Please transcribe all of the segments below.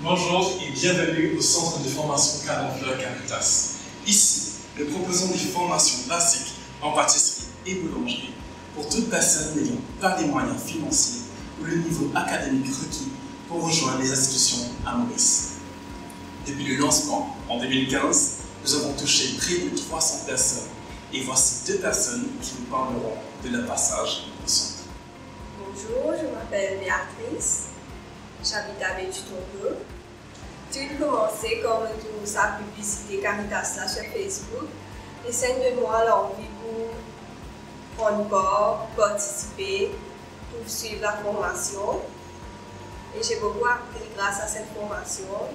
Bonjour et bienvenue au centre de formation Canon-Fleur Caritas. Ici, nous proposons des formations basiques en pâtisserie et boulangerie pour toute personne n'ayant pas les moyens financiers ou le niveau académique requis pour rejoindre les institutions à Maurice. Depuis le lancement, en 2015, nous avons touché près de 300 personnes et voici deux personnes qui nous parleront de leur passage au centre. Bonjour, je m'appelle Béatrice, j'habite à Bétutombo. Tout quand je trouve sa publicité Caritas là sur Facebook et c'est de moi l'envie pour prendre part, participer, pour suivre la formation. Et j'ai beaucoup appris grâce à cette formation.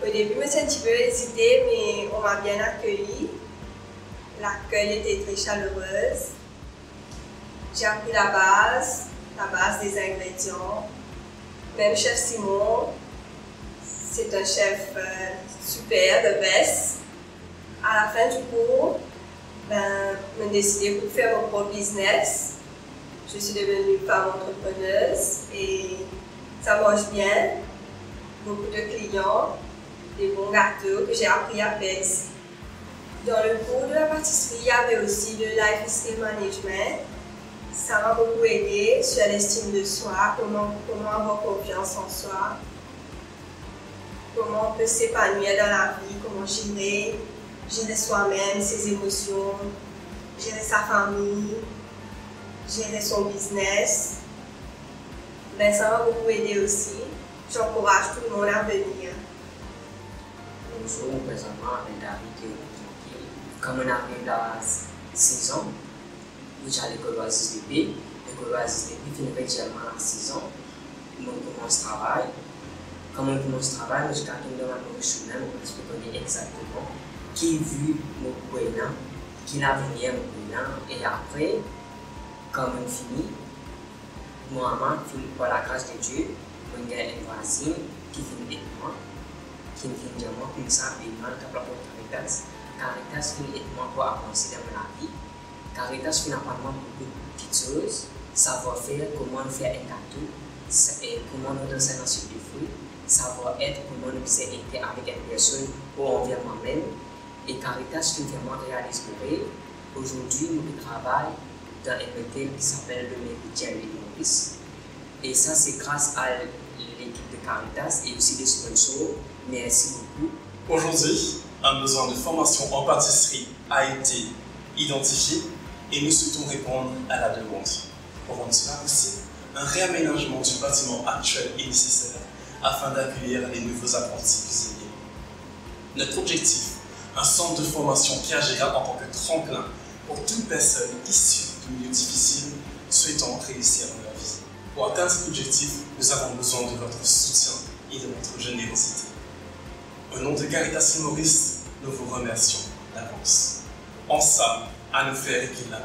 Au début, je me suis un petit peu hésité, mais on m'a bien accueilli. L'accueil était très chaleureuse. J'ai appris la base, la base des ingrédients. Même chef Simon, c'est un chef euh, super, de best. À la fin du cours, ben, j'ai décidé de faire mon propre business. Je suis devenue femme entrepreneuse et ça marche bien. Beaucoup de clients, des bons gâteaux que j'ai appris à faire. Dans le cours de la pâtisserie, il y avait aussi le lifestyle management. Ça m'a beaucoup aidé sur l'estime de soi, comment, avoir confiance en soi, comment on peut s'épanouir dans la vie, comment gérer, gérer soi-même, ses émotions, gérer sa famille, gérer son business. Ben, ça m'a beaucoup aidé aussi. J'encourage tout le monde à venir. Bonjour, présentement avec David Comme on arrive à 6 ans, j'ai à l'école Oasis DP. L'école Oasis DP finit régulièrement à 6 ans. On commence le travail. Quand on commence le travail, je garde dans la professionnelle parce que je connais exactement qui vu mon prénom, qui l'avenir mon prénom. Et après, quand on finit, moi, par la grâce de Dieu, on a une voisine qui finit avec moi, qui fait dire moi comme ça, et moi, qui a Caritas. Caritas finit avec moi pour avancer dans la vie. Caritas apprendre beaucoup de petites choses, savoir-faire, comment faire un gâteau, comment nous danser dans ce fruits, savoir-être, comment nous faisons aider avec une personne ou environnement même. Et Caritas finit vraiment réalise pour elle. Aujourd'hui, nous travaillons dans un hôtel qui s'appelle le Méridien Maurice. Et ça, c'est grâce à l'équipe de Caritas et aussi des sponsors. Merci beaucoup. Aujourd'hui, un besoin de formation en pâtisserie a été identifié et nous souhaitons répondre à la demande. Pour rendre cela possible, un réaménagement du bâtiment actuel est nécessaire afin d'accueillir les nouveaux apprentis cuisiniers. Notre objectif, un centre de formation qui agira en tant que tremplin pour toute personne issue de milieux difficiles souhaitant réussir dans leur vie. Pour atteindre cet objectif, nous avons besoin de votre soutien et de votre générosité. Au nom de Caritas Maurice, nous vous remercions d'avance. Ensemble, à nous faire qu'il la